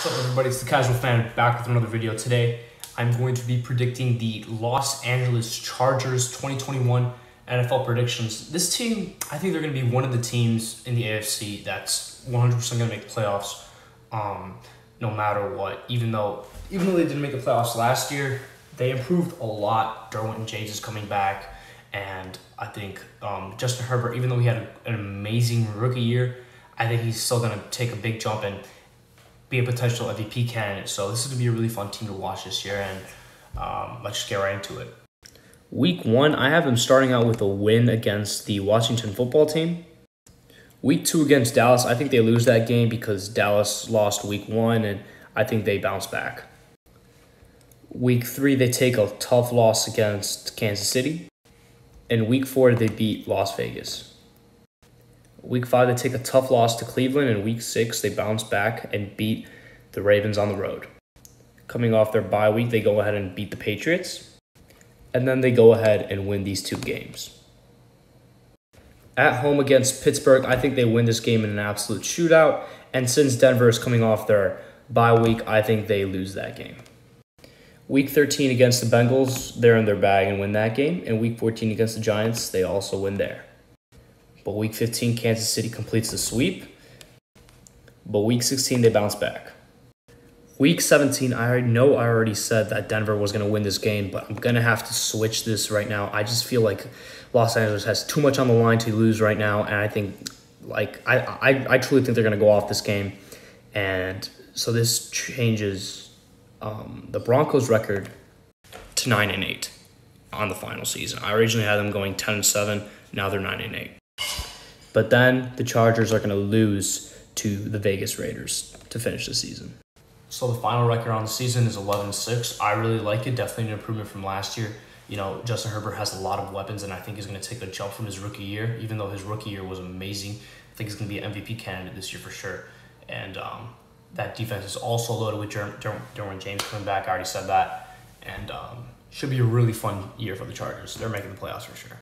What's up, everybody? It's the Casual Fan back with another video. Today, I'm going to be predicting the Los Angeles Chargers 2021 NFL predictions. This team, I think they're going to be one of the teams in the AFC that's 100% going to make the playoffs, um, no matter what. Even though, even though they didn't make the playoffs last year, they improved a lot. Derwin James is coming back, and I think um, Justin Herbert, even though he had an amazing rookie year, I think he's still going to take a big jump and be a potential MVP candidate. So this is to be a really fun team to watch this year, and um, let's just get right into it. Week one, I have them starting out with a win against the Washington football team. Week two against Dallas, I think they lose that game because Dallas lost week one, and I think they bounce back. Week three, they take a tough loss against Kansas City. And week four, they beat Las Vegas. Week five, they take a tough loss to Cleveland. And week six, they bounce back and beat the Ravens on the road. Coming off their bye week, they go ahead and beat the Patriots. And then they go ahead and win these two games. At home against Pittsburgh, I think they win this game in an absolute shootout. And since Denver is coming off their bye week, I think they lose that game. Week 13 against the Bengals, they're in their bag and win that game. And week 14 against the Giants, they also win there. But week 15, Kansas City completes the sweep. But week 16, they bounce back. Week 17, I know I already said that Denver was going to win this game, but I'm going to have to switch this right now. I just feel like Los Angeles has too much on the line to lose right now, and I think, like, I, I, I truly think they're going to go off this game. And so this changes um, the Broncos' record to 9 and 8 on the final season. I originally had them going 10 and 7, now they're 9 and 8. But then the Chargers are going to lose to the Vegas Raiders to finish the season. So the final record on the season is 11-6. I really like it. Definitely an improvement from last year. You know, Justin Herbert has a lot of weapons, and I think he's going to take a jump from his rookie year. Even though his rookie year was amazing, I think he's going to be an MVP candidate this year for sure. And um, that defense is also loaded with Derwin Der- Der- James coming back. I already said that. And um, should be a really fun year for the Chargers. They're making the playoffs for sure.